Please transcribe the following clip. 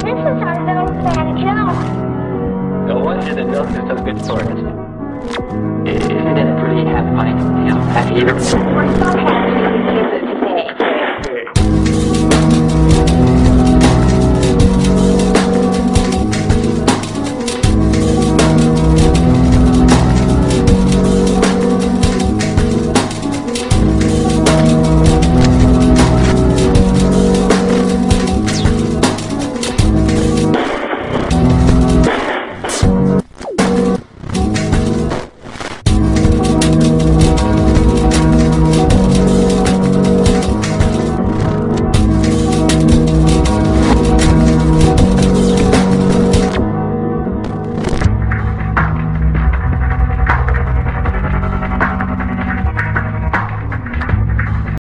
This is our little man, Joe. So what is the notice so good fortune? Isn't it pretty half pint, you know, half here?